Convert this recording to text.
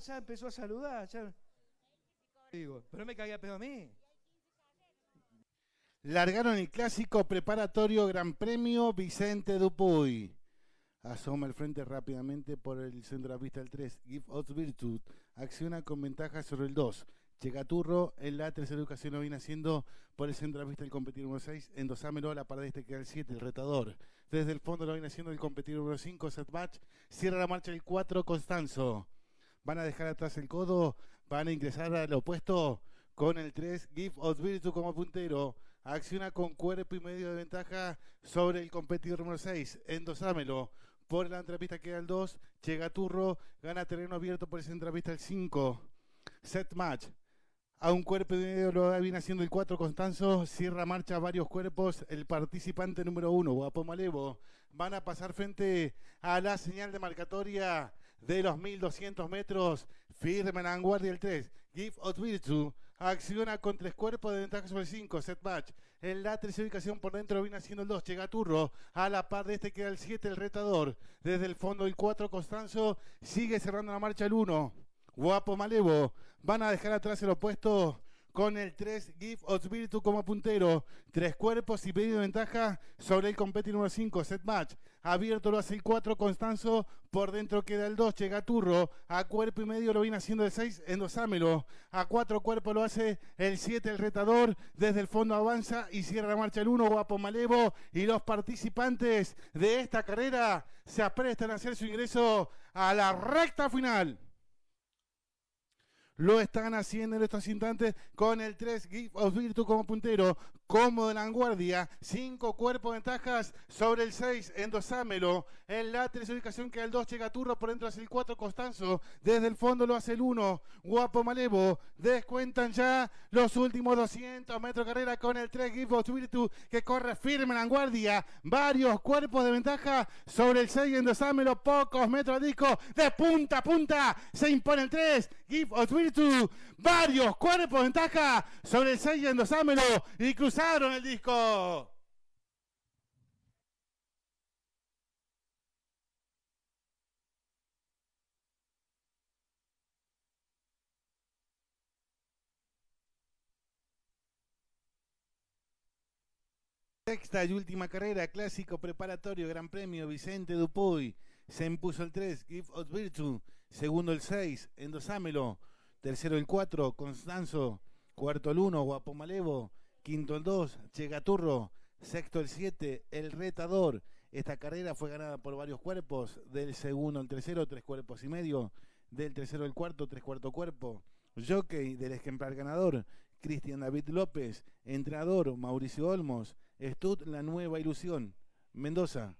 ya empezó a saludar. Ya... Digo, pero me cagué a pedo a mí. Largaron el clásico preparatorio Gran Premio Vicente Dupuy. Asoma el frente rápidamente por el centro de la pista el 3. Give Us Virtue. Acciona con ventaja sobre el 2. Chegaturro en la tercera educación lo viene haciendo por el centro de la pista el competidor número 6. Endosámelo, la parada este queda el 7, el retador. Desde el fondo lo viene haciendo el competidor número 5, Setbatch. Cierra la marcha el 4, Constanzo. Van a dejar atrás el codo, van a ingresar al opuesto con el 3, Give of Virtue como puntero. Acciona con cuerpo y medio de ventaja sobre el competidor número 6, Endosámelo. Por la entrepista queda el 2, Chegaturro, gana terreno abierto por el centro de la pista el 5. Set match. A un cuerpo y medio lo viene haciendo el 4 Constanzo, cierra marcha varios cuerpos, el participante número 1, Guapo Malevo, van a pasar frente a la señal de marcatoria de los 1200 metros, firme en guardia el 3, Give of Virtue, acciona con tres cuerpos de ventaja sobre el 5, set match, en la tercera ubicación por dentro viene haciendo el 2, llega Turro, a la par de este queda el 7, el retador, desde el fondo el 4 Constanzo, sigue cerrando la marcha el 1, Guapo Malevo. Van a dejar atrás el opuesto con el 3 Give of Virtue como puntero. Tres cuerpos y pedido de ventaja sobre el competi número 5, set match. Abierto lo hace el 4, Constanzo. Por dentro queda el 2, llega Turro. A cuerpo y medio lo viene haciendo el 6, Endosámelo. A cuatro cuerpos lo hace el 7, el retador. Desde el fondo avanza y cierra la marcha el 1, Guapo Malevo. Y los participantes de esta carrera se aprestan a hacer su ingreso a la recta final. Lo están haciendo en estos instantes con el 3 Gift of Virtue como puntero. Cómodo de la vanguardia. 5 cuerpos de ventajas sobre el 6. Endosámelo. En la tercera ubicación queda el 2 Chegaturro. Por dentro hace el 4 Constanzo. Desde el fondo lo hace el 1. Guapo Malevo. Descuentan ya los últimos 200 metros de carrera con el 3 Gift of Virtue que corre firme en vanguardia. Varios cuerpos de ventaja sobre el 6 Endosámelo. Pocos metros de disco. De punta a punta se impone el 3 Gift of Varios cuerpos de ventaja sobre el 6 endosámelo y cruzaron el disco. Sexta y última carrera, clásico preparatorio, Gran Premio Vicente Dupuy. Se impuso el 3, Gift of Virtue. Segundo el 6, Endosámelo. Tercero el 4, Constanzo. Cuarto el 1, Guapo Malevo. Quinto el 2, Chegaturro. Sexto el 7, El Retador. Esta carrera fue ganada por varios cuerpos. Del segundo al tercero, tres cuerpos y medio. Del tercero al cuarto, tres cuarto cuerpo. Jockey del ejemplar ganador, Cristian David López. Entrenador, Mauricio Olmos. Estud, la nueva ilusión. Mendoza.